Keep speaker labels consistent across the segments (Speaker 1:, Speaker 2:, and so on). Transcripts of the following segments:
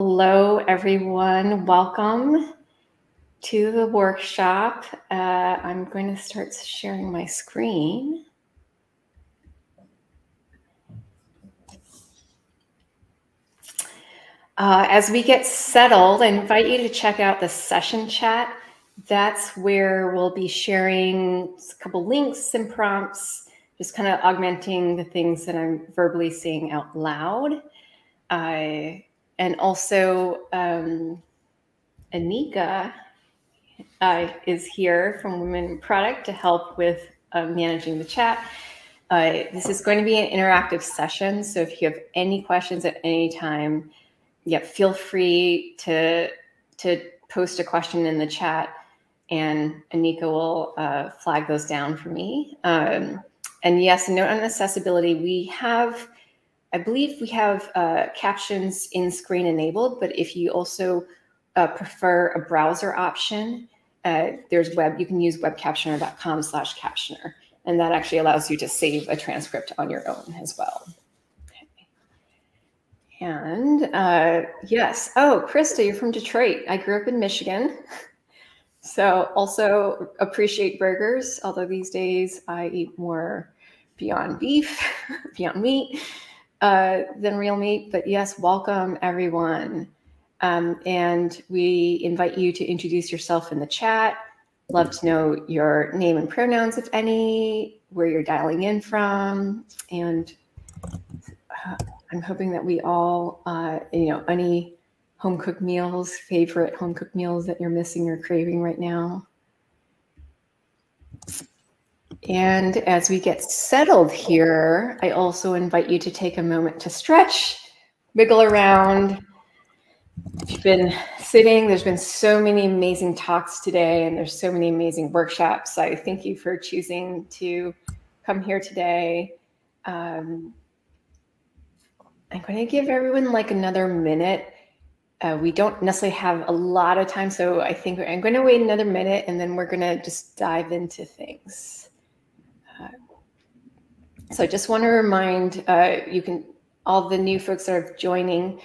Speaker 1: Hello, everyone. Welcome to the workshop. Uh, I'm going to start sharing my screen. Uh, as we get settled, I invite you to check out the session chat. That's where we'll be sharing a couple links and prompts, just kind of augmenting the things that I'm verbally saying out loud. Uh, and also um, Anika uh, is here from Women Product to help with uh, managing the chat. Uh, this is going to be an interactive session, so if you have any questions at any time, yeah, feel free to to post a question in the chat, and Anika will uh, flag those down for me. Um, and yes, note on accessibility, we have I believe we have uh, captions in screen enabled, but if you also uh, prefer a browser option, uh, there's web, you can use webcaptioner.com slash captioner. And that actually allows you to save a transcript on your own as well. Okay. And uh, yes, oh, Krista, you're from Detroit. I grew up in Michigan. So also appreciate burgers, although these days I eat more Beyond Beef, Beyond Meat uh, than real meat. But yes, welcome everyone. Um, and we invite you to introduce yourself in the chat. Love to know your name and pronouns, if any, where you're dialing in from. And uh, I'm hoping that we all, uh, you know, any home cooked meals, favorite home cooked meals that you're missing or craving right now. And as we get settled here, I also invite you to take a moment to stretch, wiggle around. If you've been sitting, there's been so many amazing talks today, and there's so many amazing workshops. I thank you for choosing to come here today. Um, I'm going to give everyone like another minute. Uh, we don't necessarily have a lot of time, so I think I'm going to wait another minute, and then we're going to just dive into things. So I just want to remind uh, you can all the new folks that are joining.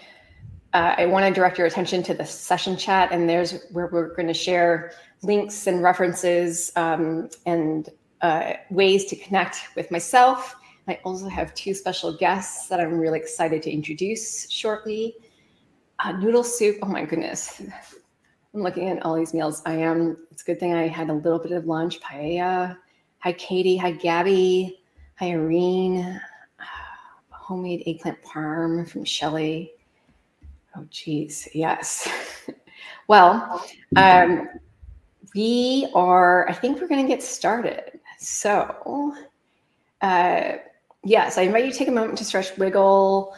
Speaker 1: Uh, I want to direct your attention to the session chat, and there's where we're going to share links and references um, and uh, ways to connect with myself. I also have two special guests that I'm really excited to introduce shortly. Uh, noodle soup. Oh my goodness. I'm looking at all these meals. I am. It's a good thing I had a little bit of lunch. Paella. Hi, Katie. Hi, Gabby. Irene. Homemade eggplant parm from Shelly. Oh, geez. Yes. well, um, we are, I think we're going to get started. So, uh, yes, I invite you to take a moment to stretch, wiggle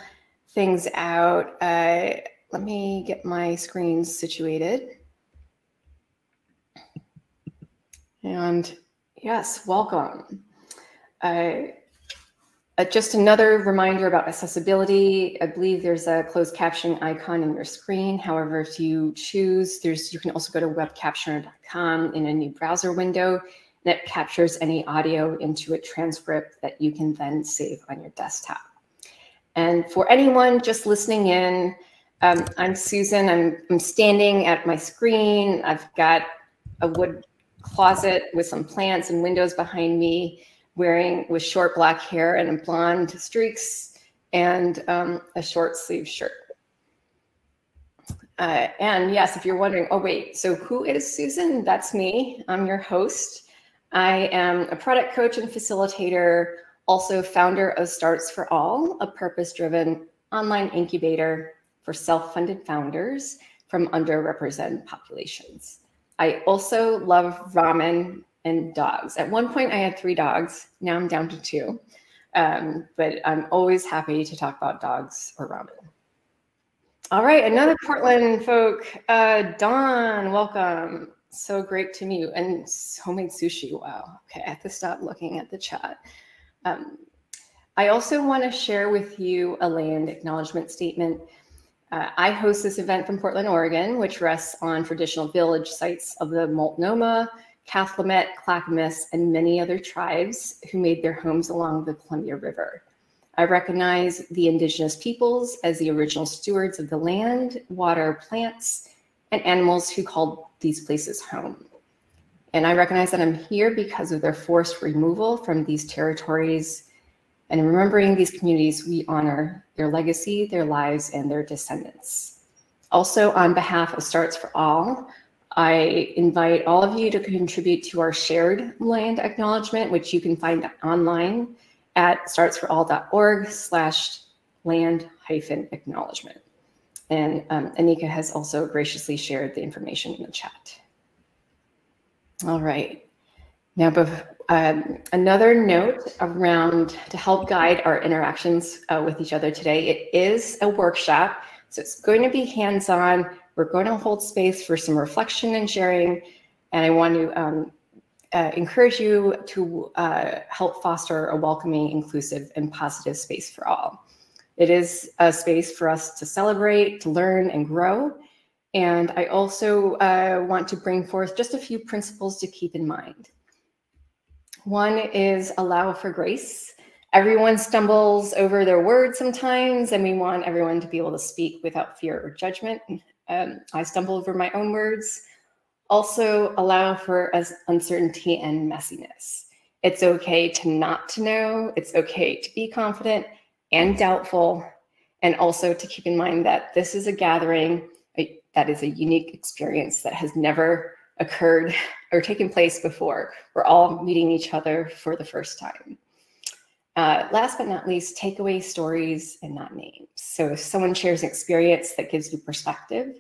Speaker 1: things out. Uh, let me get my screen situated. And yes, welcome. Uh, uh, just another reminder about accessibility. I believe there's a closed caption icon in your screen. However, if you choose, there's you can also go to webcaptioner.com in a new browser window that captures any audio into a transcript that you can then save on your desktop. And for anyone just listening in, um, I'm Susan. I'm, I'm standing at my screen. I've got a wood closet with some plants and windows behind me wearing with short black hair and blonde streaks and um, a short sleeve shirt. Uh, and yes, if you're wondering, oh, wait, so who is Susan? That's me. I'm your host. I am a product coach and facilitator, also founder of Startups for All, a purpose driven online incubator for self funded founders from underrepresented populations. I also love ramen and dogs. At one point, I had three dogs. Now I'm down to two. Um, but I'm always happy to talk about dogs or ramen. All right, another Portland folk. Uh, Dawn, welcome. So great to meet you. And homemade sushi. Wow. Okay, I have to stop looking at the chat. Um, I also want to share with you a land acknowledgement statement. Uh, I host this event from Portland, Oregon, which rests on traditional village sites of the Multnomah, Cathlamet, Clackamas, and many other tribes who made their homes along the Columbia River. I recognize the indigenous peoples as the original stewards of the land, water, plants, and animals who called these places home. And I recognize that I'm here because of their forced removal from these territories. And remembering these communities, we honor their legacy, their lives, and their descendants. Also, on behalf of Startups for All, I invite all of you to contribute to our shared land acknowledgement, which you can find online at startupsforall.org slash land hyphen acknowledgement. And um, Anika has also graciously shared the information in the chat. All right. Now, um, another note around to help guide our interactions uh, with each other today. It is a workshop, so it's going to be hands-on. We're going to hold space for some reflection and sharing, and I want to um, uh, encourage you to uh, help foster a welcoming, inclusive, and positive space for all. It is a space for us to celebrate, to learn, and grow. And I also uh, want to bring forth just a few principles to keep in mind. One is allow for grace. Everyone stumbles over their words sometimes, and we want everyone to be able to speak without fear or judgment. Um, I stumble over my own words. Also, allow for as uncertainty and messiness. It's okay to not to know. It's okay to be confident and doubtful, and also to keep in mind that this is a gathering that is a unique experience that has never occurred or taken place before. We're all meeting each other for the first time. Uh, last but not least, takeaway stories and not names. So if someone shares an experience that gives you perspective,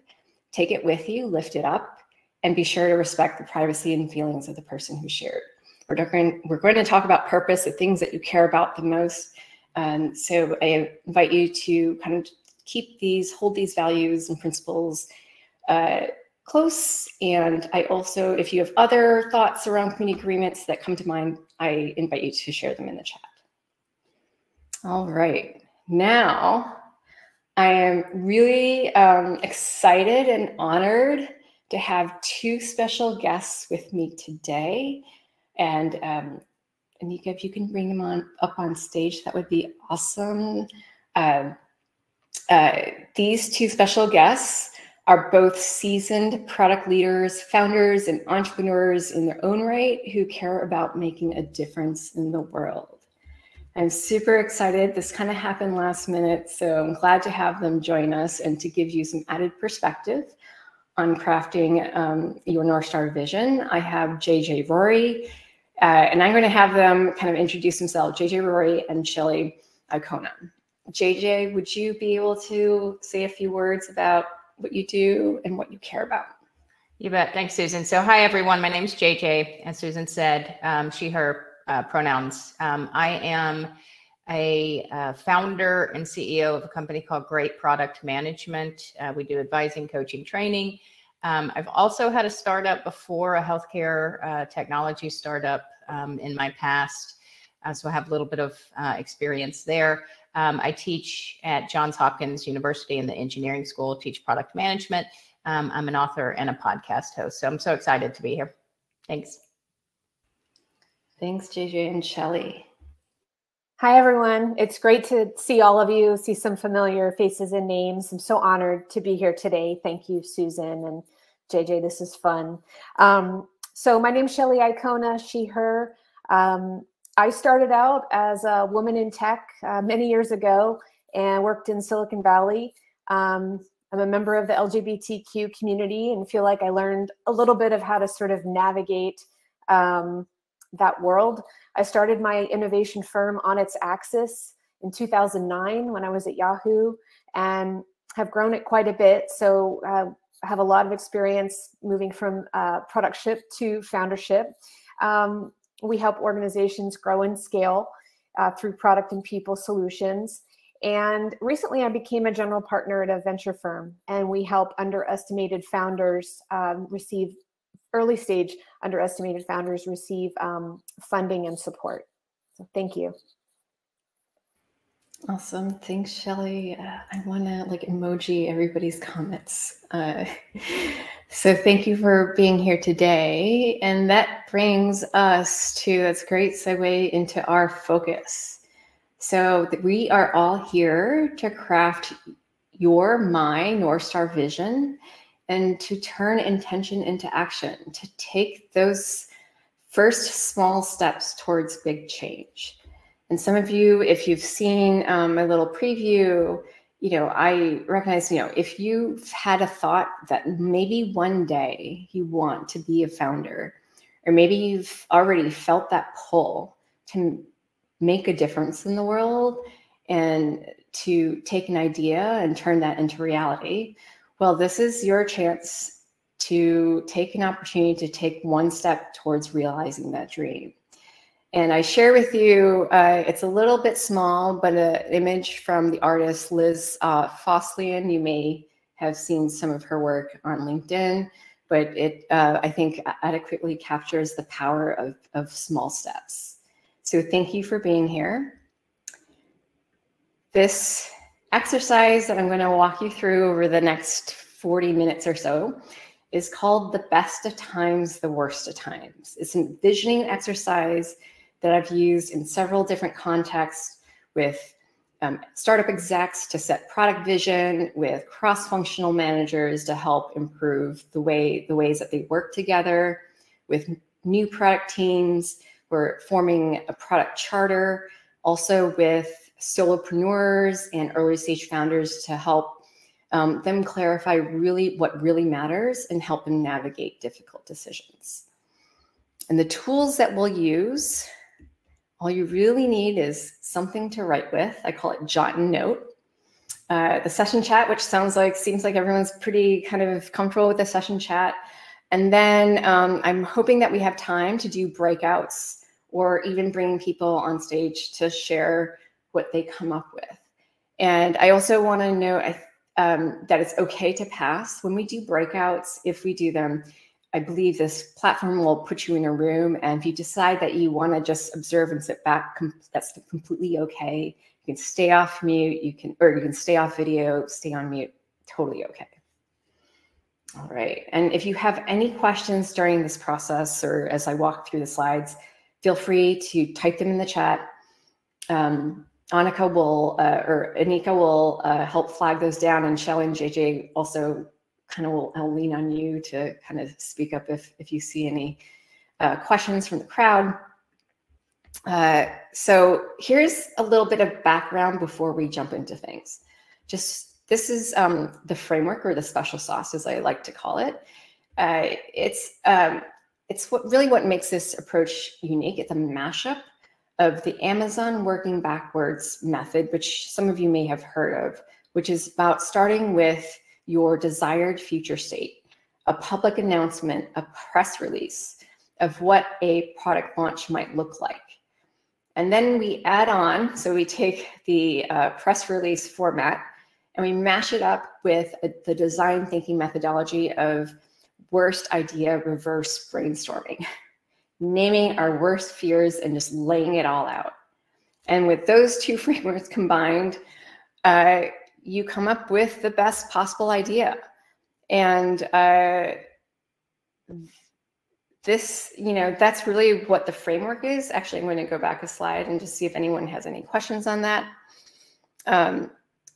Speaker 1: take it with you, lift it up, and be sure to respect the privacy and feelings of the person who shared. We're going, we're going to talk about purpose, the things that you care about the most. And so I invite you to kind of keep these, hold these values and principles uh, close. And I also, if you have other thoughts around community agreements that come to mind, I invite you to share them in the chat. All right, now I am really um, excited and honored to have two special guests with me today. And um, Anika, if you can bring them on up on stage, that would be awesome. Uh, uh, these two special guests are both seasoned product leaders, founders, and entrepreneurs in their own right who care about making a difference in the world. I'm super excited. This kind of happened last minute, so I'm glad to have them join us and to give you some added perspective on crafting um, your North Star vision. I have JJ Rorie, uh, and I'm going to have them kind of introduce themselves, JJ Rorie and Shelly Icona. JJ, would you be able to say a few words about what you do and what you care about.
Speaker 2: You bet. Thanks, Susan. So, hi, everyone. My name is JJ. As Susan said, um, she, her uh, pronouns. Um, I am a uh, founder and CEO of a company called Great Product Management. Uh, we do advising, coaching, training. Um, I've also had a startup before, a healthcare uh, technology startup um, in my past. Uh, so I have a little bit of uh, experience there. Um, I teach at Johns Hopkins University in the engineering school, teach product management. Um, I'm an author and a podcast host. So I'm so excited to be here. Thanks.
Speaker 1: Thanks, JJ and Shelly.
Speaker 3: Hi, everyone. It's great to see all of you, see some familiar faces and names. I'm so honored to be here today. Thank you, Susan and JJ. This is fun. Um, so my name's Shelly Icona, she, her. Um, I started out as a woman in tech uh, many years ago and worked in Silicon Valley. Um, I'm a member of the LGBTQ community and feel like I learned a little bit of how to sort of navigate um, that world. I started my innovation firm on its axis in 2009 when I was at Yahoo and have grown it quite a bit. So uh, I have a lot of experience moving from uh, product ship to foundership. Um, we help organizations grow and scale uh, through product and people solutions. And recently, I became a general partner at a venture firm, and we help underestimated founders um, receive early stage underestimated founders receive um, funding and support. So, thank you.
Speaker 1: Awesome. Thanks, Shelly. Uh, I want to like emoji everybody's comments. Uh, so thank you for being here today. And that brings us to, that's great segue into our focus. So we are all here to craft your, my North Star vision and to turn intention into action, to take those first small steps towards big change. And some of you, if you've seen um, my little preview, you know, I recognize, you know, if you've had a thought that maybe one day you want to be a founder, or maybe you've already felt that pull to make a difference in the world and to take an idea and turn that into reality, well, this is your chance to take an opportunity to take one step towards realizing that dream. And I share with you, uh, it's a little bit small, but an image from the artist Liz uh. You may have seen some of her work on LinkedIn, but it, uh, I think, adequately captures the power of, of small steps. So thank you for being here. This exercise that I'm going to walk you through over the next 40 minutes or so is called the best of times, the worst of times. It's an envisioning exercise that I've used in several different contexts with um, startup execs to set product vision, with cross-functional managers to help improve the way the ways that they work together, with new product teams. We're forming a product charter, also with solopreneurs and early stage founders to help um, them clarify really what really matters and help them navigate difficult decisions. And the tools that we'll use, all you really need is something to write with. I call it jot and note. Uh, the session chat, which sounds like, seems like everyone's pretty kind of comfortable with the session chat. And then um, I'm hoping that we have time to do breakouts or even bring people on stage to share what they come up with. And I also want to note um, that it's okay to pass when we do breakouts. If we do them, I believe this platform will put you in a room. And if you decide that you want to just observe and sit back, that's completely okay. You can stay off mute. You can, or you can stay off video, stay on mute. Totally okay. All right. And if you have any questions during this process or as I walk through the slides, feel free to type them in the chat. Um, Annika will, uh, or Anika will uh, help flag those down and Shelley and JJ also kind of will I'll lean on you to kind of speak up if, if you see any uh, questions from the crowd. Uh, so here's a little bit of background before we jump into things. Just this is um, the framework or the special sauce, as I like to call it. Uh, it's um, it's what really what makes this approach unique. It's a mashup of the Amazon working backwards method, which some of you may have heard of, which is about starting with your desired future state, a public announcement, a press release of what a product launch might look like. And then we add on, so we take the uh, press release format and we mash it up with a, the design thinking methodology of worst idea reverse brainstorming. naming our worst fears and just laying it all out. And with those two frameworks combined, uh, you come up with the best possible idea. And uh, this, you know, that's really what the framework is. Actually, I'm going to go back a slide and just see if anyone has any questions on that. Um,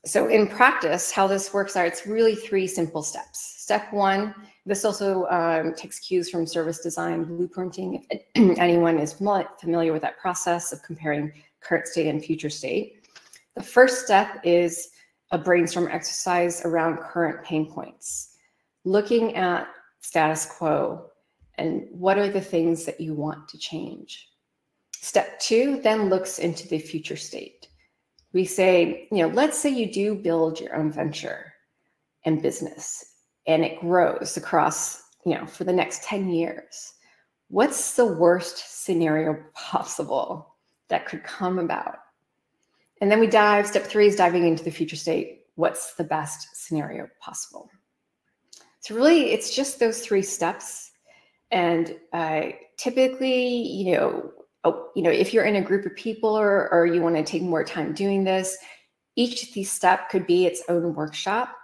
Speaker 1: so in practice, how this works are it's really three simple steps. Step one this also um, takes cues from service design blueprinting. If anyone is familiar with that process of comparing current state and future state. The first step is a brainstorm exercise around current pain points, looking at status quo and what are the things that you want to change. Step two then looks into the future state. We say, you know, let's say you do build your own venture and business and it grows across, you know, for the next 10 years, what's the worst scenario possible that could come about? And then we dive, step three is diving into the future state. What's the best scenario possible? So really, it's just those three steps. And uh, typically, you know, oh, you know, if you're in a group of people or, or you want to take more time doing this, each of these step could be its own workshop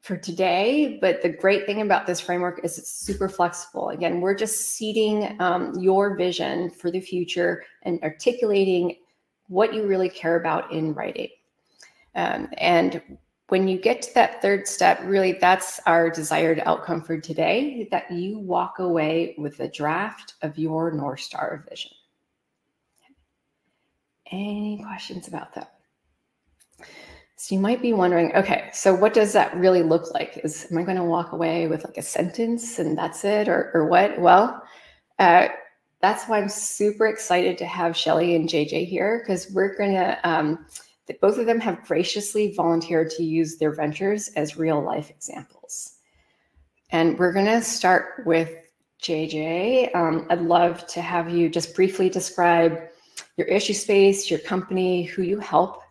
Speaker 1: for today. But the great thing about this framework is it's super flexible. Again, we're just seeding um, your vision for the future and articulating what you really care about in writing. Um, and when you get to that third step, really that's our desired outcome for today that you walk away with a draft of your North Star vision. Any questions about that? So you might be wondering, okay, so what does that really look like? Is am I going to walk away with like a sentence and that's it, or or what? Well, uh, that's why I'm super excited to have Shelly and JJ here because we're going to. Um, both of them have graciously volunteered to use their ventures as real life examples. And we're going to start with JJ. Um, I'd love to have you just briefly describe your issue space, your company, who you help.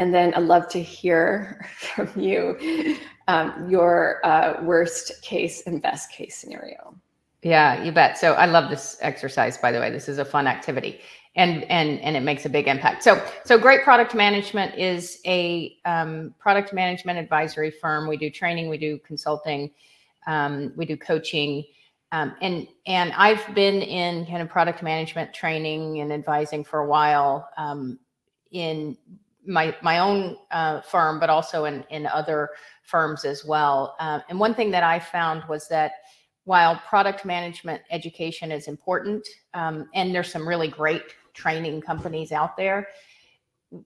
Speaker 1: And then I'd love to hear from you um, your uh, worst case and best case scenario.
Speaker 2: Yeah, you bet. So I love this exercise, by the way. This is a fun activity and and and it makes a big impact. So so great product management is a um, product management advisory firm. We do training, we do consulting, um, we do coaching, um, and and I've been in kind of product management training and advising for a while um, in my my own uh, firm, but also in in other firms as well. Uh, and one thing that I found was that while product management education is important, um, and there's some really great training companies out there.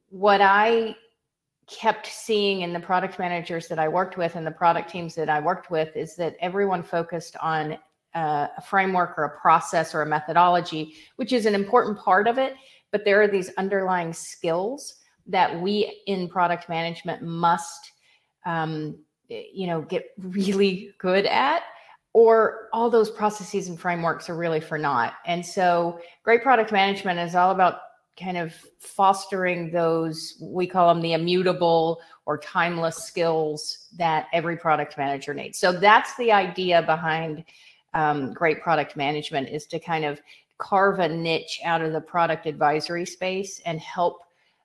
Speaker 2: What I kept seeing in the product managers that I worked with and the product teams that I worked with is that everyone focused on uh, a framework or a process or a methodology, which is an important part of it. But there are these underlying skills that we in product management must, um, you know, get really good at or all those processes and frameworks are really for naught. And so, great product management is all about kind of fostering those, we call them the immutable or timeless skills that every product manager needs. So, that's the idea behind um, great product management is to kind of carve a niche out of the product advisory space and help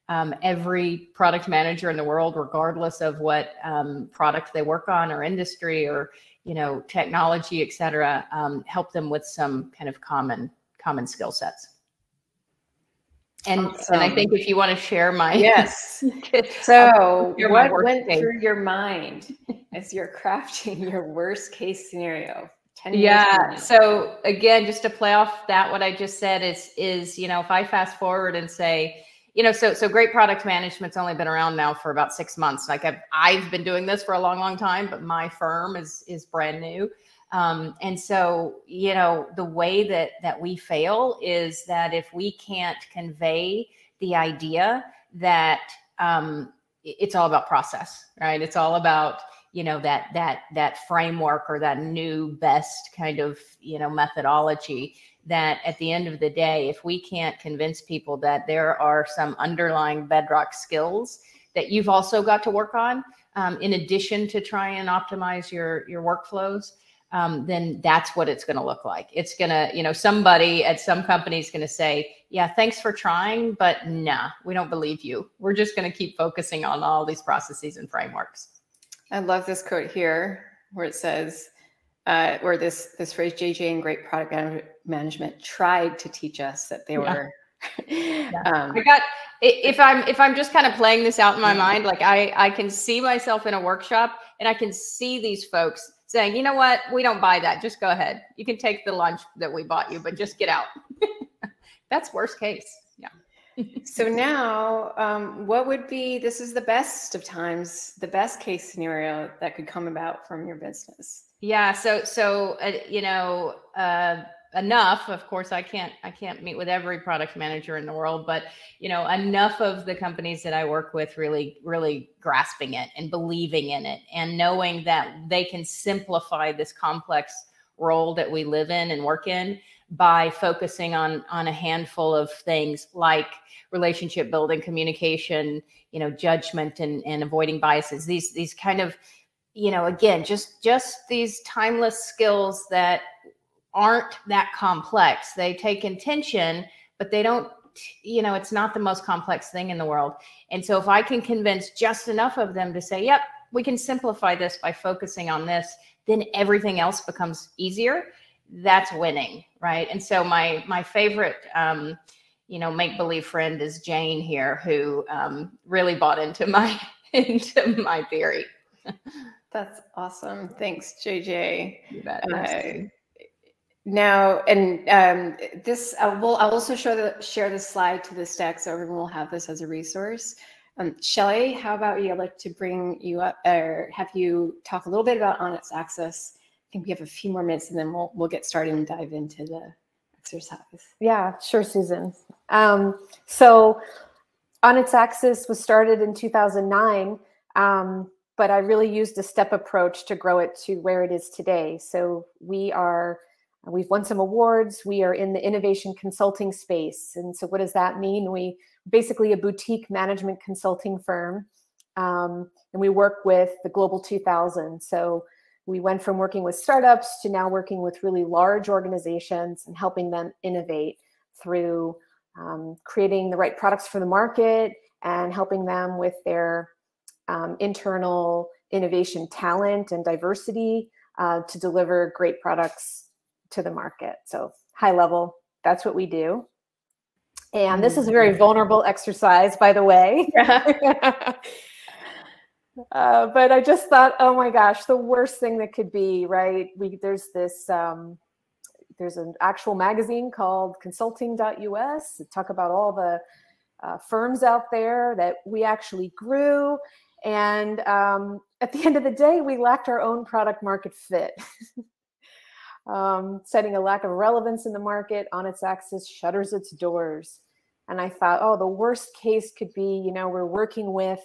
Speaker 2: um, every product manager in the world, regardless of what um, product they work on or industry or you know, technology, et cetera, um, help them with some kind of common common skill sets. And, awesome. and I think if you want to share my
Speaker 1: yes, so what went case. through your mind as you're crafting your worst case scenario?
Speaker 2: yeah. So again, just to play off that, what I just said is is you know if I fast forward and say you know, so so great product management's only been around now for about six months. Like I've I've been doing this for a long, long time, but my firm is is brand new. Um, and so, you know, the way that that we fail is that if we can't convey the idea that um, it's all about process, right? It's all about you know that that that framework or that new best kind of you know methodology that at the end of the day, if we can't convince people that there are some underlying bedrock skills that you've also got to work on, um, in addition to try and optimize your your workflows, um, then that's what it's going to look like. It's going to, you know, somebody at some company is going to say, yeah, thanks for trying, but nah, we don't believe you. We're just going to keep focusing on all these processes and frameworks.
Speaker 1: I love this quote here where it says, uh, where this this phrase JJ and great product management tried to teach us that they yeah. were.
Speaker 2: yeah. um, I got if I'm if I'm just kind of playing this out in my mind, like I I can see myself in a workshop and I can see these folks saying, you know what, we don't buy that. Just go ahead. You can take the lunch that we bought you, but just get out. That's worst case. Yeah.
Speaker 1: so now, um, what would be? This is the best of times, the best case scenario that could come about from your business.
Speaker 2: Yeah. So, so, uh, you know, uh, enough of course i can't i can't meet with every product manager in the world but you know enough of the companies that i work with really really grasping it and believing in it and knowing that they can simplify this complex role that we live in and work in by focusing on on a handful of things like relationship building communication you know judgment and and avoiding biases these these kind of you know again just just these timeless skills that aren't that complex. They take intention but they don't you know it's not the most complex thing in the world. And so if i can convince just enough of them to say yep we can simplify this by focusing on this then everything else becomes easier that's winning right? And so my my favorite um, you know make believe friend is Jane here, who um, really bought into my into my theory.
Speaker 1: That's awesome. Thanks, JJ.
Speaker 2: You bet.
Speaker 1: Uh, now, and um, this, I will, I'll also show the, share the slide to this deck so everyone will have this as a resource. Um, Shelly, how about you? I'd like to bring you up or have you talk a little bit about Onyx Access. I think we have a few more minutes and then we'll, we'll get started and dive into the exercise.
Speaker 3: Yeah, sure, Susan. Um, so Onyx Access was started in 2009, um, but I really used a step approach to grow it to where it is today. So we are We've won some awards. We are in the innovation consulting space. And so, what does that mean? We basically a boutique management consulting firm, um, and we work with the Global 2000. So, we went from working with startups to now working with really large organizations and helping them innovate through um, creating the right products for the market and helping them with their um, internal innovation talent and diversity uh, to deliver great products to the market. So high level, that's what we do. And this is a very mm-hmm. vulnerable exercise, by the way. uh, but I just thought, oh my gosh, the worst thing that could be, right? We there's this um, there's an actual magazine called Consulting.us. Talk about all the uh, firms out there that we actually grew, and um, at the end of the day, we lacked our own product market fit. um, citing a lack of relevance in the market on its axis shutters its doors. And I thought, oh, the worst case could be, you know, we're working with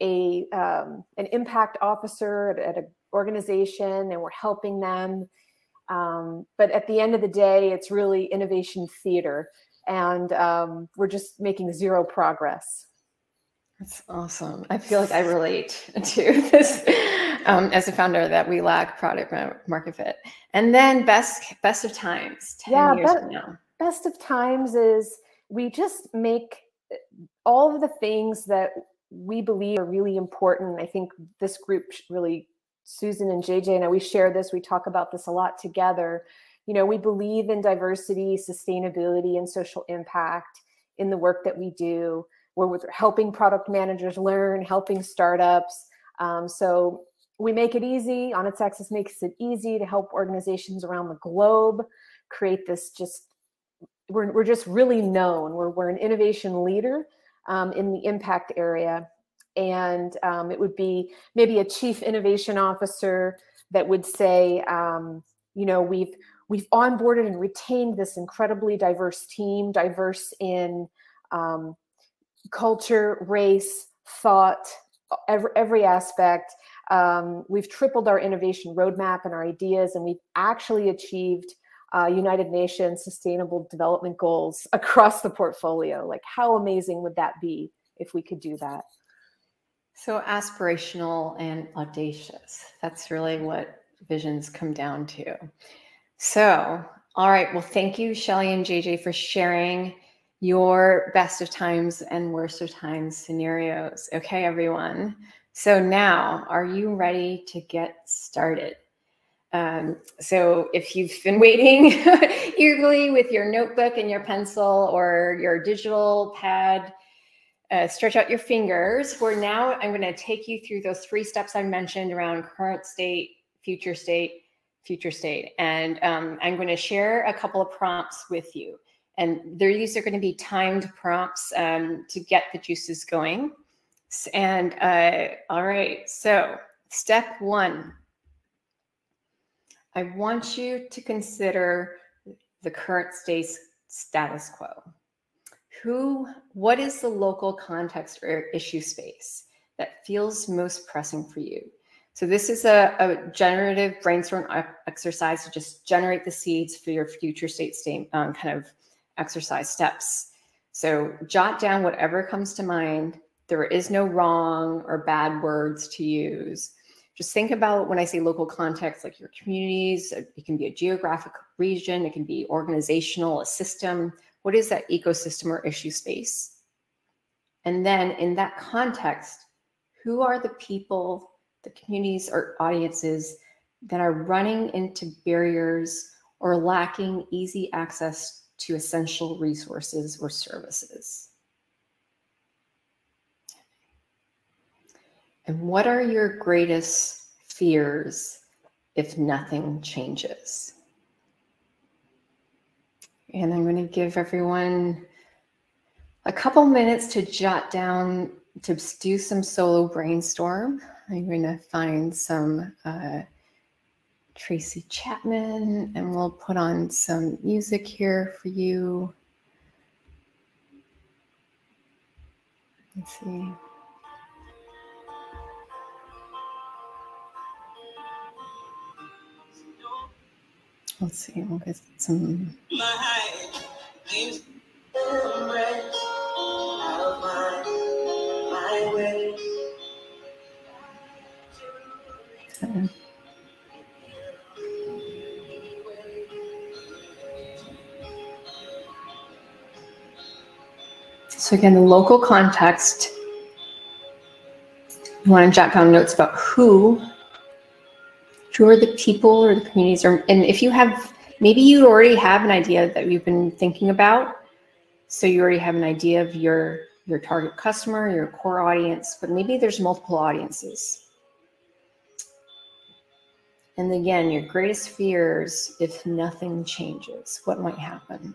Speaker 3: a um, an impact officer at, at an organization and we're helping them. Um, but at the end of the day, it's really innovation theater, and um, we're just making zero progress.
Speaker 1: That's awesome. I feel like I relate to this um, as a founder that we lack product market fit. And then best best of times, 10 yeah, years from now.
Speaker 3: Best of times is we just make eh, all of the things that we believe are really important. I think this group really, Susan and JJ and I, we share this, we talk about this a lot together. You know, we believe in diversity, sustainability, and social impact in the work that we do. We're helping product managers learn, helping startups. Um, so we make it easy. Onyx Access makes it easy to help organizations around the globe create this just, we're, we're just really known. We're, we're an innovation leader um, in the impact area. And um, it would be maybe a chief innovation officer that would say, um, you know, we've we've onboarded and retained this incredibly diverse team, diverse in um, culture, race, thought, every, every aspect. Um, we've tripled our innovation roadmap and our ideas, and we've actually achieved uh, United Nations Sustainable Development Goals across the portfolio. Like, how amazing would that be if we could do that?
Speaker 1: So aspirational and audacious. That's really what visions come down to. So, all right. Well, thank you, Shelly and JJ, for sharing your best of times and worst of times scenarios. Okay, everyone. So now, are you ready to get started? Um, so if you've been waiting eagerly with your notebook and your pencil or your digital pad, uh, stretch out your fingers. For now, I'm going to take you through those three steps I mentioned around current state, future state, future state. And um, I'm going to share a couple of prompts with you. And these are going to be timed prompts um, to get the juices going. And uh, all right, so step one, I want you to consider the current state status quo. Who, what is the local context or issue space that feels most pressing for you? So this is a, a generative brainstorm exercise to just generate the seeds for your future state state um, kind of exercise steps. So jot down whatever comes to mind there is no wrong or bad words to use. Just think about when I say local context, like your communities, uh, it can be a geographic region, it can be organizational, a system. What is that ecosystem or issue space? And then in that context, who are the people, the communities or audiences that are running into barriers or lacking easy access to essential resources or services. And what are your greatest fears if nothing changes? And I'm going to give everyone a couple minutes to jot down, to do some solo brainstorm. I'm going to find some uh, Tracy Chapman and we'll put on some music here for you. Let's see. Let's see, we'll get some. So again, the local context, you want to jot down notes about who who are the people or the communities or and if you have maybe you already have an idea that you've been thinking about. So you already have an idea of your your target customer your core audience but maybe there's multiple audiences. And again your greatest fears if nothing changes what might happen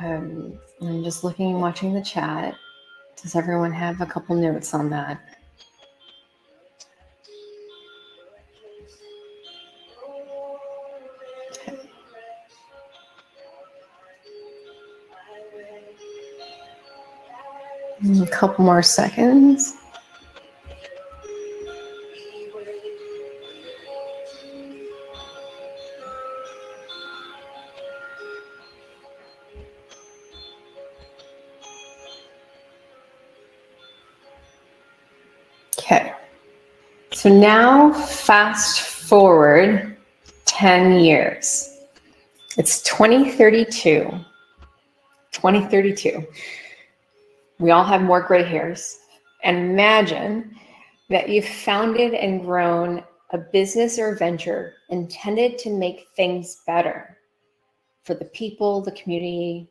Speaker 1: Um, I'm just looking and watching the chat. Does everyone have a couple notes on that? A couple more seconds. Fast forward 10 years. It's 2032. 2032. We all have more gray hairs. And imagine that you've founded and grown a business or venture intended to make things better for the people, the community,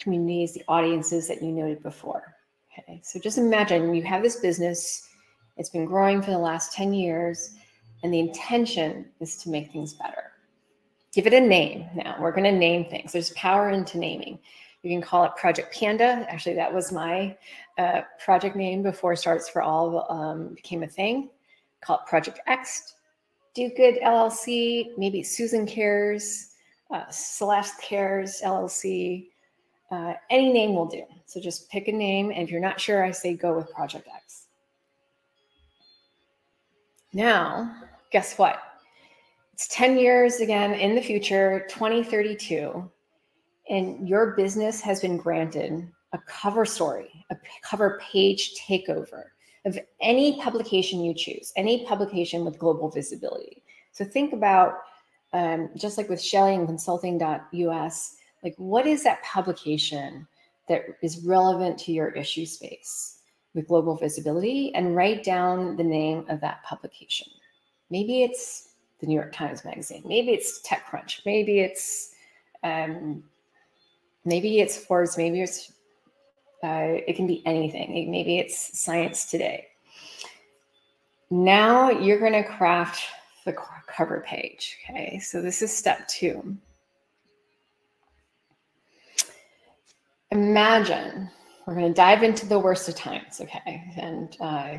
Speaker 1: communities, the audiences that you noted before. Okay, so just imagine you have this business it's been growing for the last 10 years, and the intention is to make things better. Give it a name now. We're going to name things. There's power into naming. You can call it Project Panda. Actually, that was my uh, project name before Startups for All um, became a thing. Call it Project X, Do Good LLC, maybe Susan Cares, uh, Celeste Cares LLC. Uh, any name will do. So just pick a name. And if you're not sure, I say go with Project X. Now, guess what? It's 10 years again in the future, 2032, and your business has been granted a cover story, a cover page takeover of any publication you choose, any publication with global visibility. So think about um, just like with Shelley and consulting.us, like what is that publication that is relevant to your issue space? with global visibility and write down the name of that publication. Maybe it's the New York Times Magazine. Maybe it's TechCrunch. Maybe it's um, maybe it's Forbes. Maybe it's uh, it can be anything. Maybe it's Science Today. Now you're going to craft the cover page. Okay, so this is step two. Imagine we're going to dive into the worst of times, okay? And uh,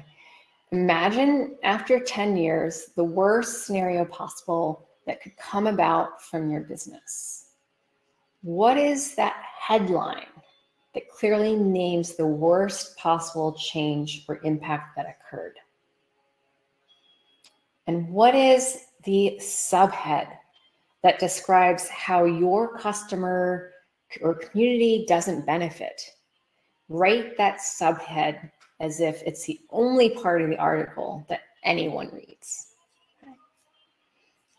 Speaker 1: imagine after 10 years, the worst scenario possible that could come about from your business. What is that headline that clearly names the worst possible change or impact that occurred? And what is the subhead that describes how your customer or community doesn't benefit? write that subhead as if it's the only part of the article that anyone reads.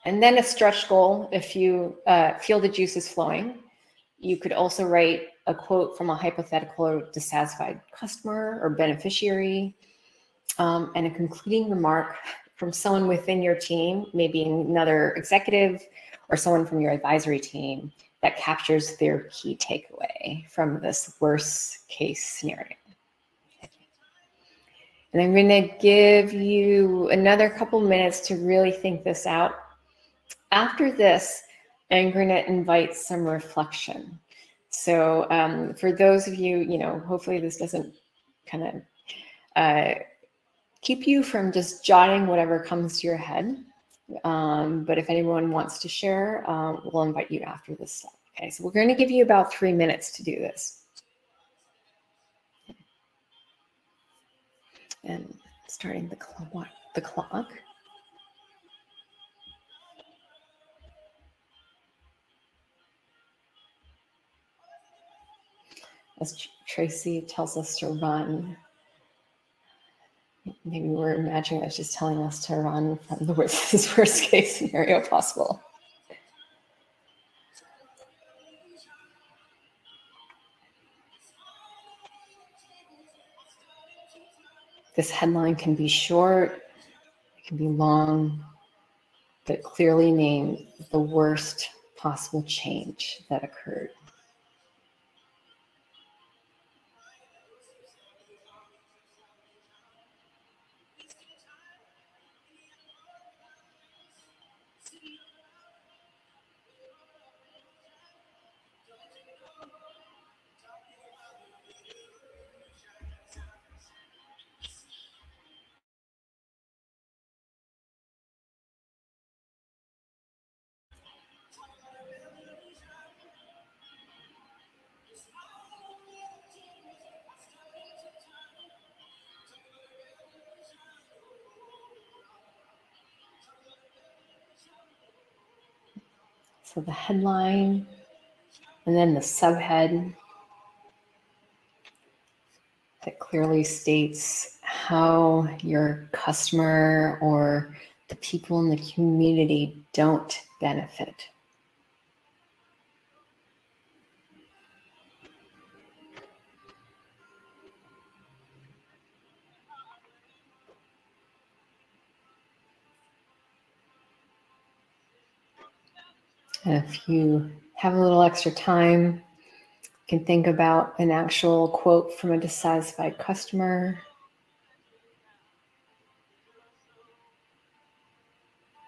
Speaker 1: And then a stretch goal, if you uh, feel the juices flowing, you could also write a quote from a hypothetical or dissatisfied customer or beneficiary, um, and a concluding remark from someone within your team, maybe another executive or someone from your advisory team that captures their key takeaway from this worst case scenario. And I'm going to give you another couple minutes to really think this out. After this, I'm going to invite some reflection. So um, for those of you, you know, hopefully this doesn't kind of uh, keep you from just jotting whatever comes to your head. Um, but if anyone wants to share, uh, we'll invite you after this step. Okay, so we're going to give you about three minutes to do this. And starting the clock. The clock. As Tracy tells us to run, maybe we're imagining that she's telling us to run from the worst, worst case scenario possible. This headline can be short, it can be long, but clearly name the worst possible change that occurred. The headline and then the subhead that clearly states how your customer or the people in the community don't benefit. If you have a little extra time, you can think about an actual quote from a dissatisfied customer.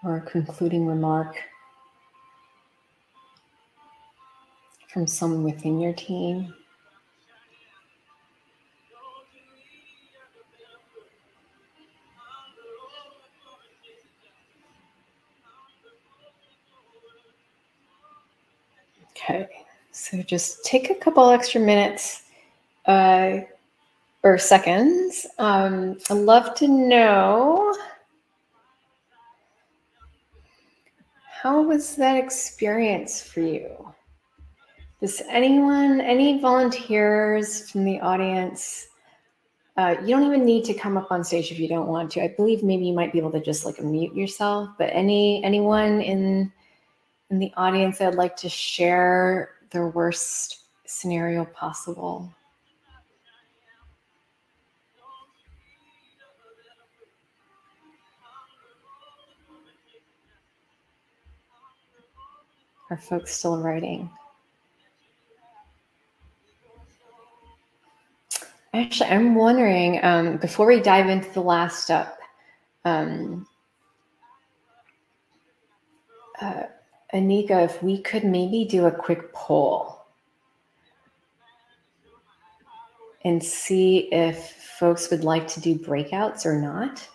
Speaker 1: Or a concluding remark from someone within your team. Okay, so just take a couple extra minutes uh, or seconds. Um, I'd love to know how was that experience for you? Does anyone, any volunteers from the audience? Uh, you don't even need to come up on stage if you don't want to. I believe maybe you might be able to just like mute yourself. But any anyone in in the audience that would like to share their worst scenario possible? Are folks still writing? Actually, I'm wondering um, before we dive into the last step, um, uh, Anika, if we could maybe do a quick poll and see if folks would like to do breakouts or not.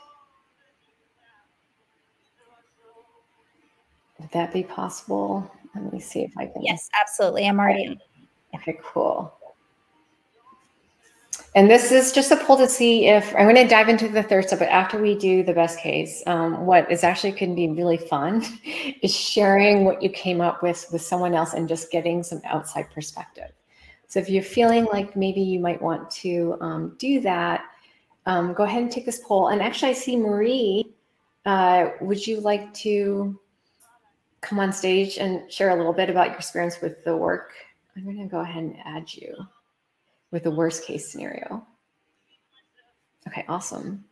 Speaker 1: Would that be possible? Let me see if I can.
Speaker 4: Yes, absolutely. I'm already.
Speaker 1: Okay, cool. And this is just a poll to see if I'm going to dive into the third step, but after we do the best case, um, what is actually can be really fun is sharing what you came up with with someone else and just getting some outside perspective. So if you're feeling like maybe you might want to um, do that, um, go ahead and take this poll. And actually, I see Marie. Uh, would you like to come on stage and share a little bit about your experience with the work I'm going to go ahead and add you with the worst case scenario. Okay, awesome.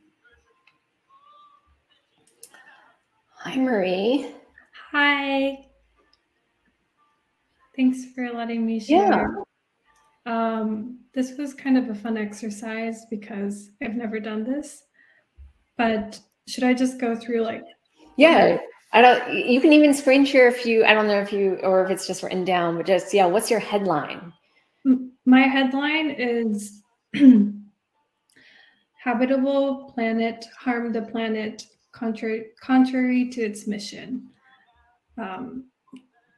Speaker 1: Hi, Marie.
Speaker 4: Hi. Thanks for letting me share. Yeah. Um, this was kind of a fun exercise because I've never done this. But should I just go through like?
Speaker 1: Yeah, I don't. You can even screen share if you. I don't know if you or if it's just written down, but just yeah. What's your headline?
Speaker 4: My headline is habitable planet harm the planet contrary contrary to its mission. Um,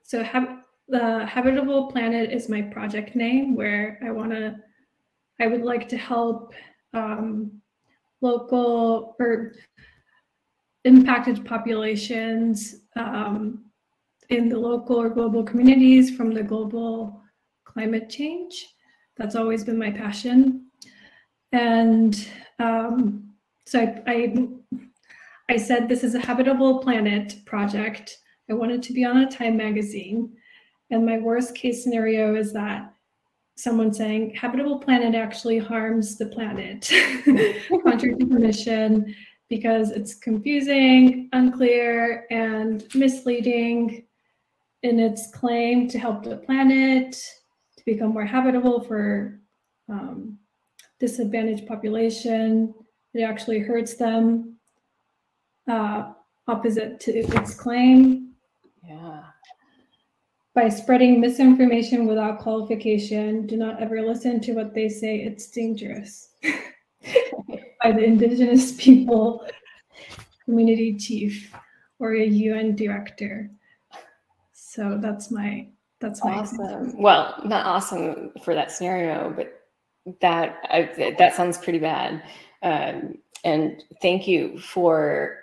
Speaker 4: so hab- the habitable planet is my project name where I want to. I would like to help um, local or impacted populations um, in the local or global communities from the global climate change. That's always been my passion. And um, so I, I, I said this is a habitable planet project. I wanted to be on a Time magazine. And my worst case scenario is that someone saying habitable planet actually harms the planet, contrary to mission, because it's confusing, unclear, and misleading in its claim to help the planet become more habitable for um, disadvantaged population. It actually hurts them, uh, opposite to its claim.
Speaker 1: Yeah.
Speaker 4: By spreading misinformation without qualification, do not ever listen to what they say. It's dangerous. by the indigenous people community chief or a UN director. So that's my that's
Speaker 1: awesome. Well, not awesome for that scenario, but that I, that sounds pretty bad. Um, and thank you for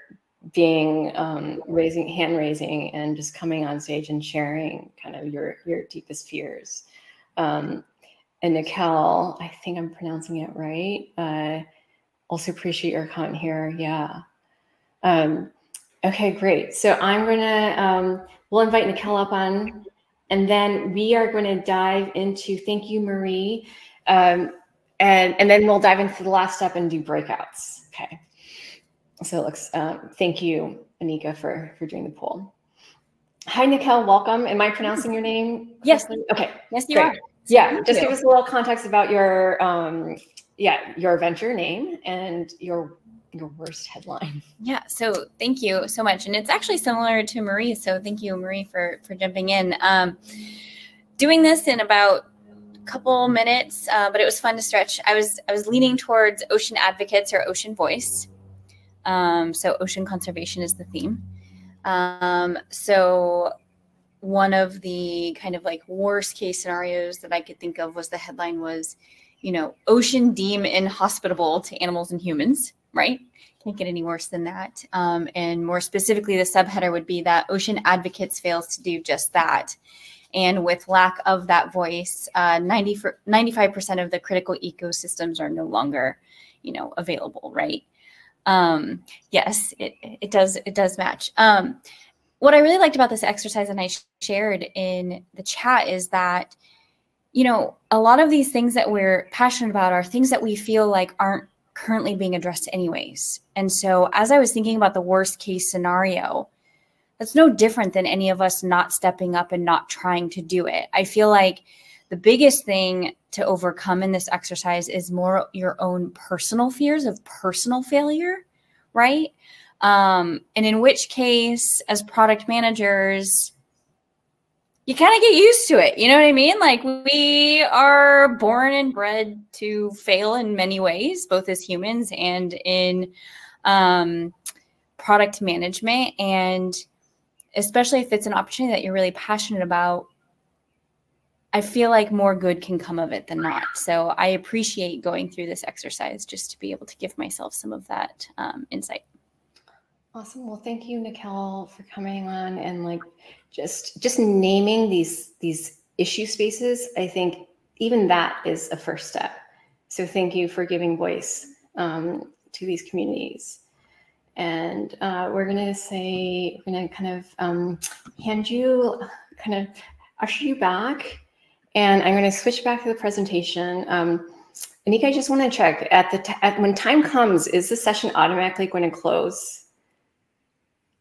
Speaker 1: being um, raising hand raising and just coming on stage and sharing kind of your your deepest fears. Um, and Nikel, I think I'm pronouncing it right. Uh, also appreciate your comment here. Yeah. Um, okay, great. So I'm gonna um, we'll invite Nikel up on, and then we are going to dive into. Thank you, Marie. Um, and and then we'll dive into the last step and do breakouts. Okay. So it looks. Um, thank you, Anika, for for doing the poll. Hi, Nikel. Welcome. Am I pronouncing your name?
Speaker 5: Yes.
Speaker 1: Okay.
Speaker 5: Yes, you Great. are.
Speaker 1: Yeah. Just give us a little context about your um, yeah, your venture name and your your worst headline.
Speaker 5: Yeah, so thank you so much, and it's actually similar to Marie. So thank you, Marie, for for jumping in. Um, doing this in about a couple minutes, uh, but it was fun to stretch. I was I was leaning towards ocean advocates or ocean voice. Um, so ocean conservation is the theme. Um, so one of the kind of like worst case scenarios that I could think of was the headline was you know, ocean deem inhospitable to animals and humans, right? Can't get any worse than that. Um, and more specifically, the subheader would be that ocean advocates fails to do just that. And with lack of that voice, uh, 90 for, 95% of the critical ecosystems are no longer, you know, available, right? Um, yes, it, it does it does match. Um, what I really liked about this exercise and I shared in the chat is that you know, a lot of these things that we're passionate about are things that we feel like aren't currently being addressed anyways. And so as I was thinking about the worst case scenario, that's no different than any of us not stepping up and not trying to do it. I feel like the biggest thing to overcome in this exercise is more your own personal fears of personal failure, right? Um, and in which case, as product managers, you kind of get used to it. You know what I mean? Like we are born and bred to fail in many ways, both as humans and in um, product management. And especially if it's an opportunity that you're really passionate about, I feel like more good can come of it than not. So I appreciate going through this exercise just to be able to give myself some of that um, insight.
Speaker 1: Awesome. Well, thank you, Nikel, for coming on and like just just naming these these issue spaces. I think even that is a first step. So thank you for giving voice um, to these communities. And uh, we're gonna say we're gonna kind of um, hand you, kind of usher you back, And I'm going to switch back to the presentation. Um, Anika, I just want to check at the at when time comes, is the session automatically going to close,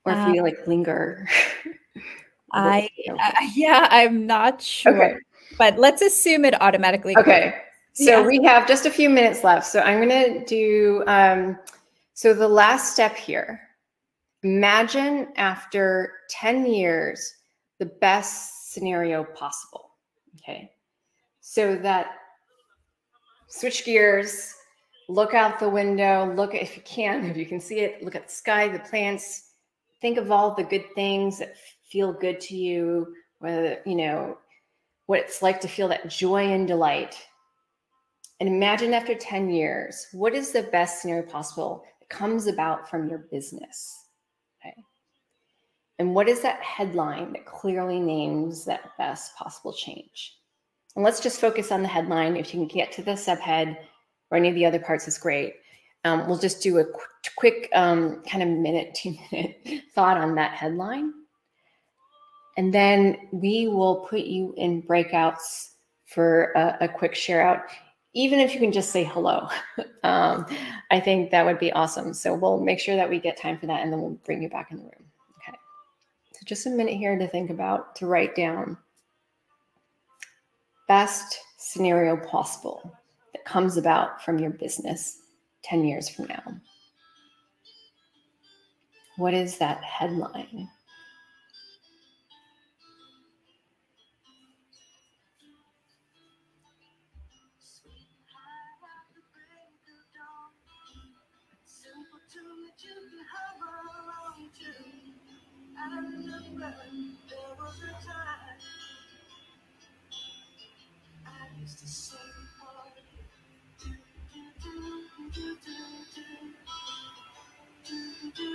Speaker 1: or if
Speaker 6: Uh,
Speaker 1: we like linger?
Speaker 6: I uh, yeah, I'm not sure,
Speaker 1: Okay.
Speaker 6: but let's assume it automatically. goes.
Speaker 1: Okay. So
Speaker 6: Yeah.
Speaker 1: we have just a few minutes left. So I'm going to do, um, so the last step here. Imagine after 10 years, the best scenario possible. Okay. So that switch gears, look out the window, look if you can, if you can see it, look at the sky, the plants, think of all the good things that feel good to you, whether, you know, what it's like to feel that joy and delight. And imagine after 10 years, what is the best scenario possible that comes about from your business? Okay. And what is that headline that clearly names that best possible change? And let's just focus on the headline. If you can get to the subhead or any of the other parts, is great. Um, we'll just do a quick, quick um, kind of minute, two minute thought on that headline. And then we will put you in breakouts for a, a quick share out, even if you can just say hello. um, I think that would be awesome. So we'll make sure that we get time for that and then we'll bring you back in the room. Okay. So just a minute here to think about, to write down best scenario possible that comes about from your business 10 years from now. What is that headline? Okay.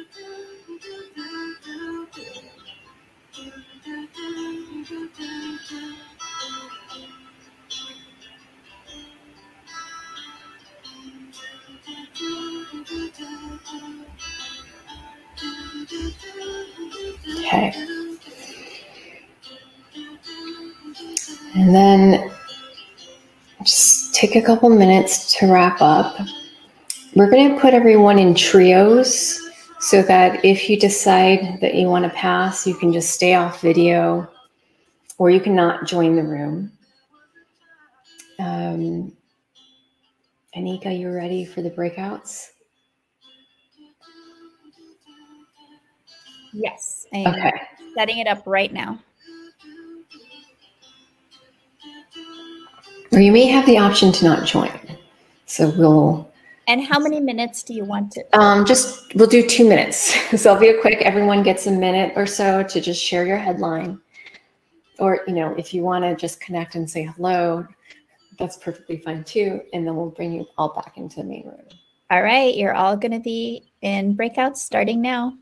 Speaker 1: And then just take a couple minutes to wrap up. We're going to put everyone in trios so that if you decide that you want to pass, you can just stay off video or you cannot join the room. Um, Anika, you're ready for the breakouts?
Speaker 6: Yes, I am
Speaker 1: Okay.
Speaker 6: setting it up right now.
Speaker 1: Or you may have the option to not join. So we'll
Speaker 6: And how many minutes do you want to?
Speaker 1: Um, just we'll do two minutes. So I'll be a quick. Everyone gets a minute or so to just share your headline, or you know, if you want to just connect and say hello, that's perfectly fine too. And then we'll bring you all back into the main room.
Speaker 6: All right, you're all going to be in breakouts starting now.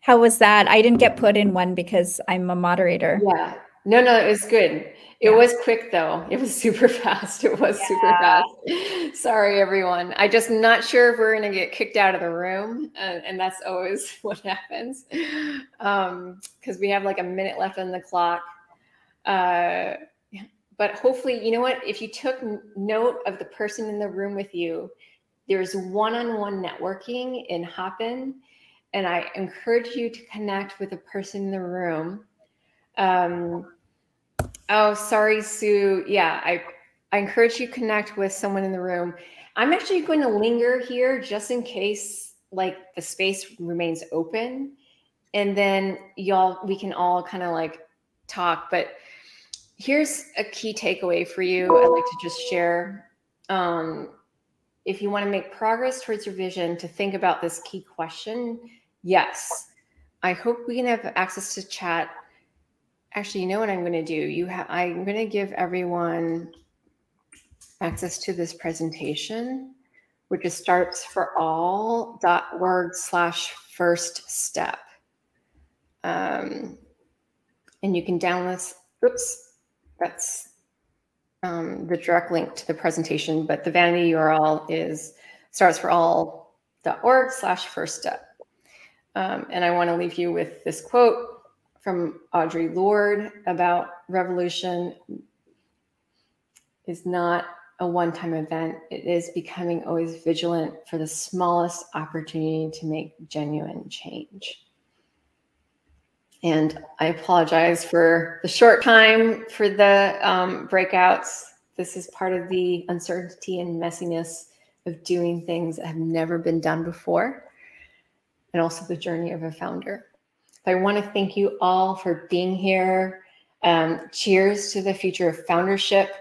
Speaker 6: How was that? I didn't get put in one because I'm a moderator.
Speaker 1: Yeah. No, no, it was good. It yeah. was quick though. It was super fast. It was yeah. super fast. Sorry, everyone. I just not sure if we're gonna get kicked out of the room, uh, and that's always what happens because um, we have like a minute left on the clock. Uh, but hopefully, you know what? If you took note of the person in the room with you, there's one-on-one networking in Hopin, and I encourage you to connect with a person in the room. Um, Oh, sorry, Sue. Yeah, I I encourage you connect with someone in the room. I'm actually going to linger here just in case like the space remains open and then y'all we can all kind of like talk but here's a key takeaway for you i'd like to just share um, if you want to make progress towards your vision to think about this key question yes i hope we can have access to chat actually, you know what I'm going to do? You have I'm going to give everyone access to this presentation, which is starts for startupsforall.org slash first step. Um, and you can download this. Oops, that's um, the direct link to the presentation, but the vanity URL is startupsforall.org slash first step. Um, and I want to leave you with this quote from Audre Lorde about revolution is not a one time event. It is becoming always vigilant for the smallest opportunity to make genuine change. And I apologize for the short time for the um, breakouts. This is part of the uncertainty and messiness of doing things that have never been done before, and also the journey of a founder. I want to thank you all for being here. Um, cheers to the future of foundership.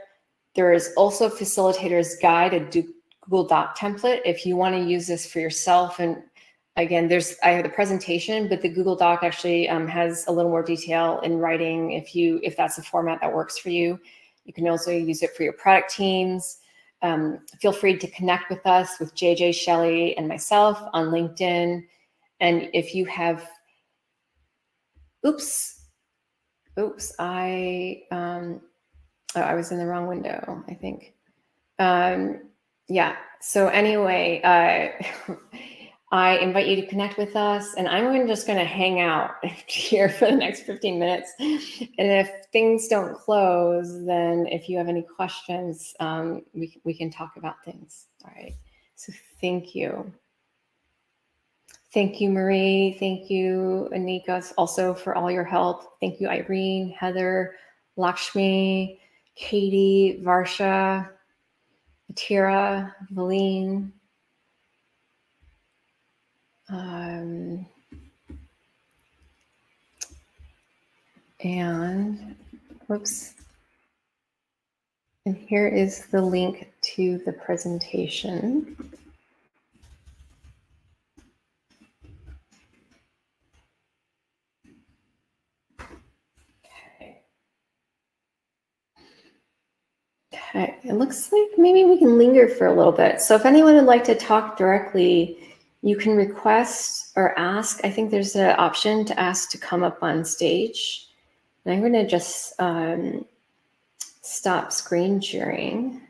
Speaker 1: There is also facilitator's guide, a Google Doc template. If you want to use this for yourself, and again, there's I have the presentation, but the Google Doc actually um, has a little more detail in writing. If you if that's a format that works for you, you can also use it for your product teams. Um, feel free to connect with us with JJ Shelley and myself on LinkedIn. And if you have oops, oops, I, um, oh, I was in the wrong window, I think. Um, yeah, so anyway, uh, I invite you to connect with us and I'm just going to hang out here for the next 15 minutes. And if things don't close, then if you have any questions, um, we, we can talk about things. All right. So thank you. Thank you, Marie. Thank you, Anika, also for all your help. Thank you, Irene, Heather, Lakshmi, Katie, Varsha, Atira, Valine. Um, and whoops. And here is the link to the presentation. Okay, okay, it looks like maybe we can linger for a little bit. So if anyone would like to talk directly, you can request or ask. I think there's an option to ask to come up on stage. And I'm going to just um, stop screen sharing.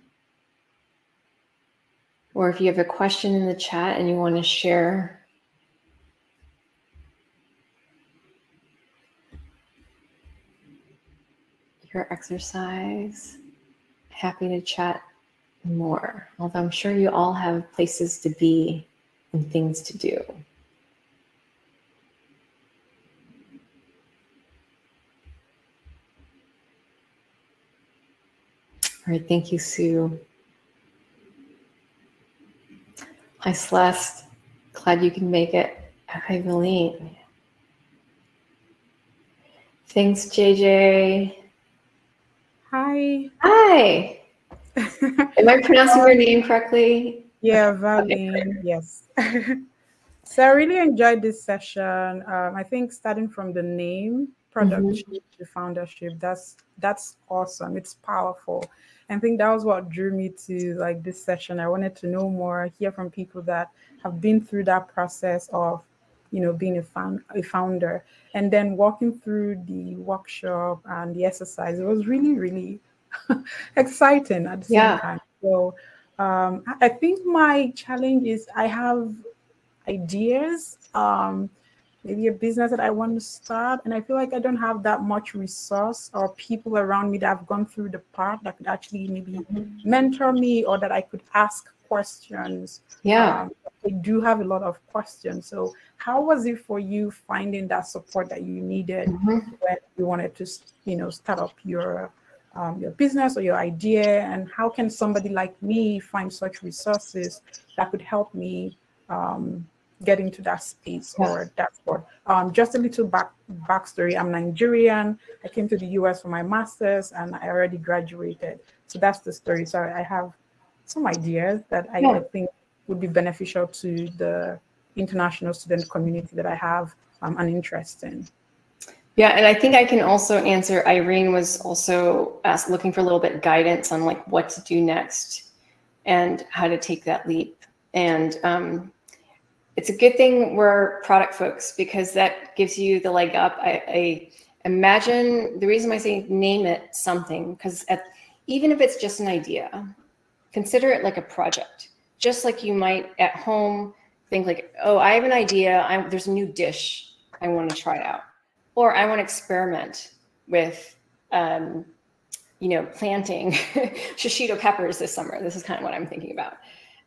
Speaker 1: Or if you have a question in the chat and you want to share your exercise happy to chat more. Although I'm sure you all have places to be and things to do. All right, thank you, Sue. Hi, Celeste. Glad you can make it. Hi, Valine. Thanks, JJ.
Speaker 7: Hi.
Speaker 1: Hi. Am I pronouncing your name correctly?
Speaker 7: Yeah, Valine. Yes. so I really enjoyed this session. Um, I think starting from the name, product mm-hmm. to foundership, that's that's awesome. It's powerful. I think that was what drew me to like this session. I wanted to know more, hear from people that have been through that process of you know, being a, found, a founder. And then walking through the workshop and the exercise, it was really, really exciting at the same yeah. time. So um, I think my challenge is I have ideas, um, maybe a business that I want to start, and I feel like I don't have that much resource or people around me that have gone through the path that could actually maybe mm-hmm. mentor me or that I could ask questions.
Speaker 1: Yeah.
Speaker 7: Um, I do have a lot of questions. So, how was it for you finding that support that you needed mm-hmm. when you wanted to, you know, start up your um, your business or your idea? And how can somebody like me find such resources that could help me um, get into that space or that sport? Um, just a little back backstory. I'm Nigerian. I came to the US for my master's and I already graduated. So that's the story. So I have some ideas that I, yeah. I think would be beneficial to the international student community that I have um, an interest in.
Speaker 1: Yeah, and I think I can also answer. Irene was also asked, looking for a little bit guidance on like what to do next and how to take that leap. And um, it's a good thing we're product folks because that gives you the leg up. I, I imagine the reason I say name it something because even if it's just an idea, consider it like a project just like you might at home think like, oh, I have an idea. I, there's a new dish I want to try out, or I want to experiment with, um, you know, planting shishito peppers this summer. This is kind of what I'm thinking about.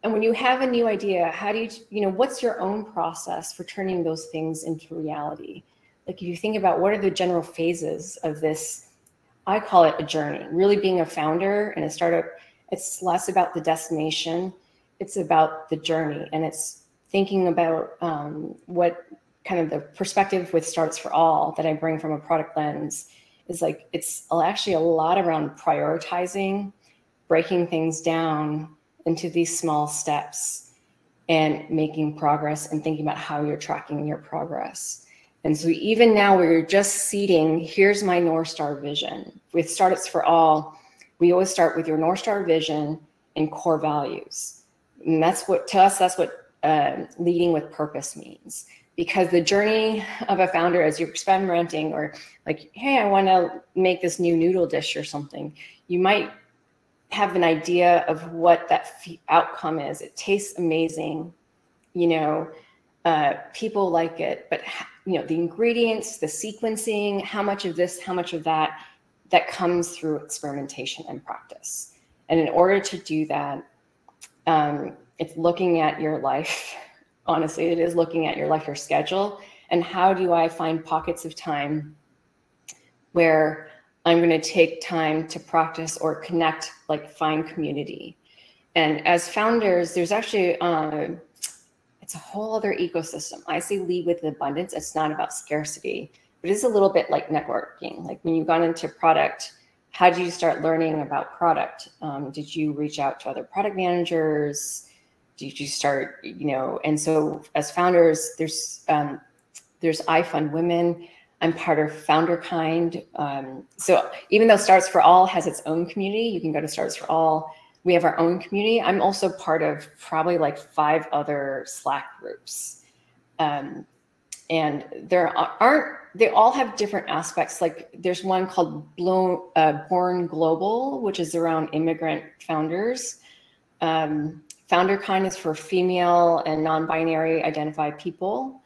Speaker 1: And when you have a new idea, how do you, you know, what's your own process for turning those things into reality? Like if you think about what are the general phases of this, I call it a journey. Really being a founder and a startup, it's less about the destination it's about the journey and it's thinking about um, what kind of the perspective with startups for all that i bring from a product lens is like it's actually a lot around prioritizing breaking things down into these small steps and making progress and thinking about how you're tracking your progress. And so even now where you're just seeding here's my north star vision. With startups for all we always start with your north star vision and core values. And that's what to us, that's what uh, leading with purpose means. Because the journey of a founder as you're experimenting or like, hey, I want to make this new noodle dish or something, you might have an idea of what that outcome is. It tastes amazing, you know, uh, people like it, but you know, the ingredients, the sequencing, how much of this, how much of that, that comes through experimentation and practice. And in order to do that, um, it's looking at your life. Honestly, it is looking at your life, your schedule, and how do I find pockets of time where I'm going to take time to practice or connect, like find community. And as founders, there's actually uh, it's a whole other ecosystem. I say lead with abundance. It's not about scarcity, but it's a little bit like networking. Like when you've gone into product, how did you start learning about product? Um, did you reach out to other product managers? Did you start, you know? And so as founders, there's um, there's iFund Women. I'm part of FounderKind. Um, so even though Startups for All has its own community, you can go to Startups for All. We have our own community. I'm also part of probably like five other Slack groups. Um, and there aren't they all have different aspects like there's one called uh, born global which is around immigrant founders um, FounderKind is for female and non-binary identified people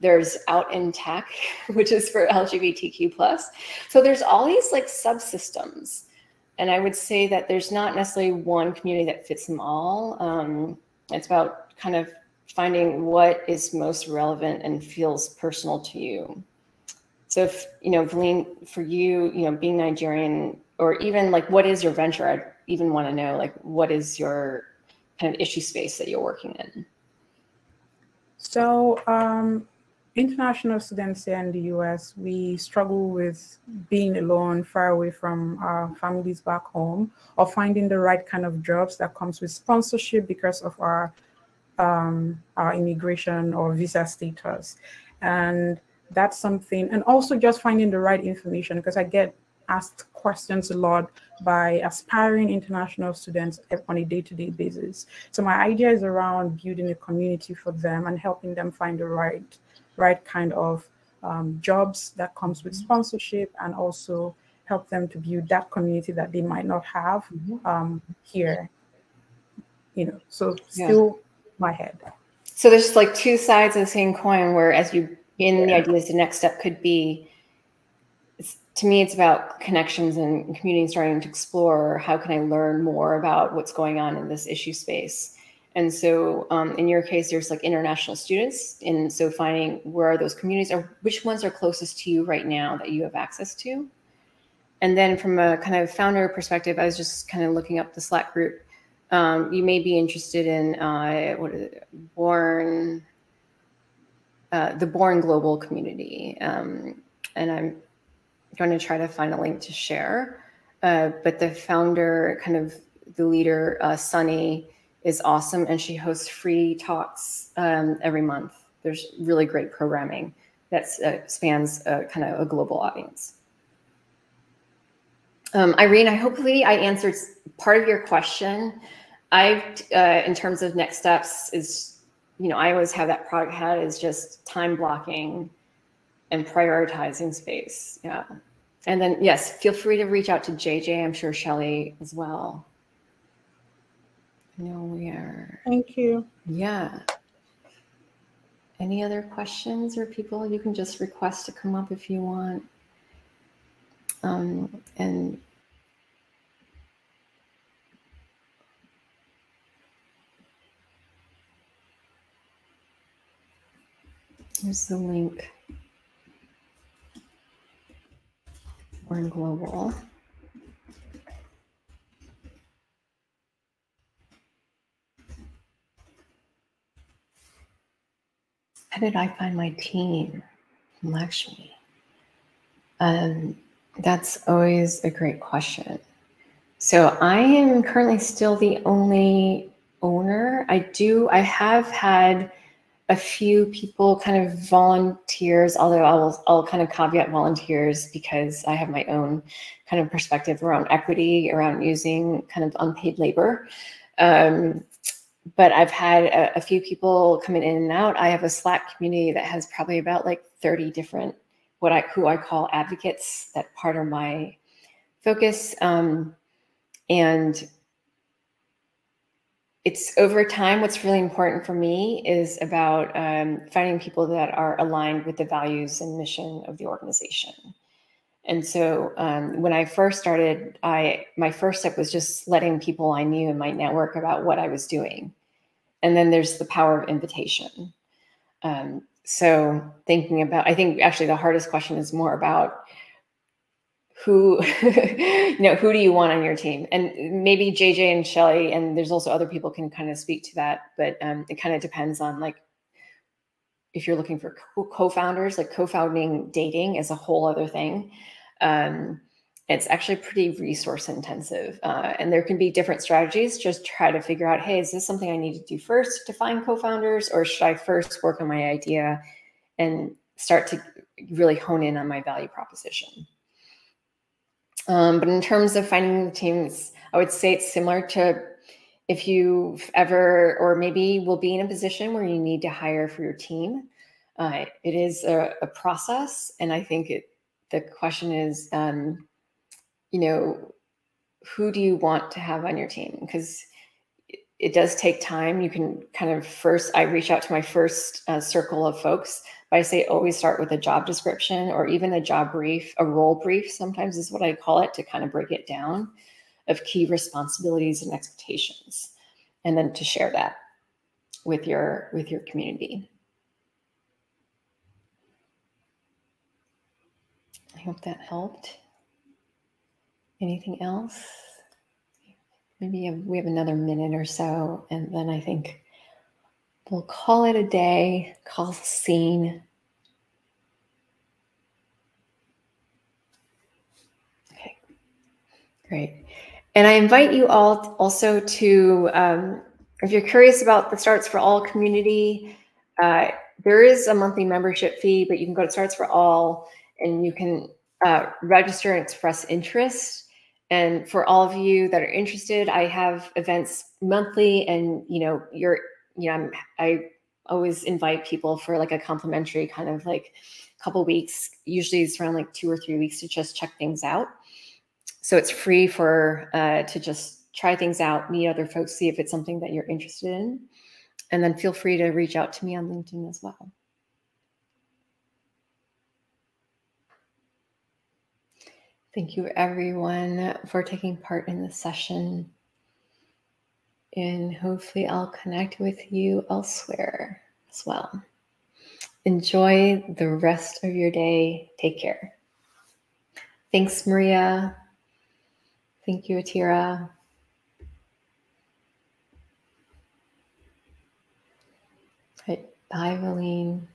Speaker 1: there's out in tech which is for lgbtq plus so there's all these like subsystems and i would say that there's not necessarily one community that fits them all um, it's about kind of finding what is most relevant and feels personal to you. So if, you know, Valine, for you, you know, being Nigerian or even like, what is your venture? I even want to know, like, what is your kind of issue space that you're working in?
Speaker 7: So, um, international students here in the US, we struggle with being alone, far away from our families back home, or finding the right kind of jobs that comes with sponsorship because of our um, our immigration or visa status. And that's something, and also just finding the right information because I get asked questions a lot by aspiring international students on a day-to-day basis. So my idea is around building a community for them and helping them find the right right kind of um, jobs that comes with sponsorship and also help them to build that community that they might not have
Speaker 1: Mm-hmm.
Speaker 7: um, here. You know, so
Speaker 1: Yeah.
Speaker 7: still my head.
Speaker 1: So there's like two sides of the same coin where as you in the ideas, the next step could be it's, to me, it's about connections and community starting to explore how can I learn more about what's going on in this issue space. And so um, in your case, there's like international students. And so finding where are those communities or which ones are closest to you right now that you have access to. And then from a kind of founder perspective, I was just kind of looking up the Slack group. Um, you may be interested in uh, what is it, Born, uh, the Born Global community. Um, and I'm going to try to find a link to share. Uh, but the founder, kind of the leader, uh, Sunny, is awesome, and she hosts free talks um, every month. There's really great programming that uh, spans uh, kind of a global audience. Um, Irene, I hopefully I answered part of your question. I, uh, in terms of next steps, is you know I always have that product head is just time blocking and prioritizing space. Yeah, and then yes, feel free to reach out to JJ. I'm sure Shelly as well. No, we are.
Speaker 7: Thank you.
Speaker 1: Yeah. Any other questions or people you can just request to come up if you want. Um, and here's the link. We're in global. How did I find my team? Lakshmi. Um, that's always a great question. So I am currently still the only owner. I do, I have had a few people kind of volunteers, although I'll, I'll kind of caveat volunteers because I have my own kind of perspective around equity, around using kind of unpaid labor. Um, but I've had a, a, few people coming in and out. I have a Slack community that has probably about like 30 different what I who I call advocates that part of my focus. Um, and it's over time, what's really important for me is about um, finding people that are aligned with the values and mission of the organization. And so um, when I first started, I my first step was just letting people I knew in my network about what I was doing. And then there's the power of invitation. Um, so thinking about, I think actually the hardest question is more about who, you know, who do you want on your team? And maybe JJ and Shelly, and there's also other people can kind of speak to that, but um, it kind of depends on like if you're looking for co-founders, like co-founding dating is a whole other thing. Um, it's actually pretty resource intensive uh, and there can be different strategies just try to figure out hey is this something i need to do first to find co-founders or should i first work on my idea and start to really hone in on my value proposition um, but in terms of finding the teams i would say it's similar to if you've ever or maybe will be in a position where you need to hire for your team uh, it is a, a, process and i think it the question is um, you know, who do you want to have on your team? Because it does take time. You can kind of first, I reach out to my first uh, circle of folks, but I say always start with a job description or even a job brief, a role brief, sometimes is what I call it to kind of break it down of key responsibilities and expectations. And then to share that with your with your community. I hope that helped. Anything else? Maybe we have another minute or so, and then I think we'll call it a day, call the scene. Okay, great. And I invite you all also to, um, if you're curious about the Startups for All community, uh, there is a monthly membership fee, but you can go to Startups for All and you can uh, register and express interest. And for all of you that are interested, I have events monthly, and you know, you're, you know, I'm, I always invite people for like a complimentary kind of like couple weeks. Usually it's around like two or three weeks to just check things out. So it's free for uh, to just try things out, meet other folks, see if it's something that you're interested in, and then feel free to reach out to me on LinkedIn as well. Thank you, everyone, for taking part in this session. And hopefully, I'll connect with you elsewhere as well. Enjoy the rest of your day. Take care. Thanks, Maria. Thank you, Atira. Bye, Valine.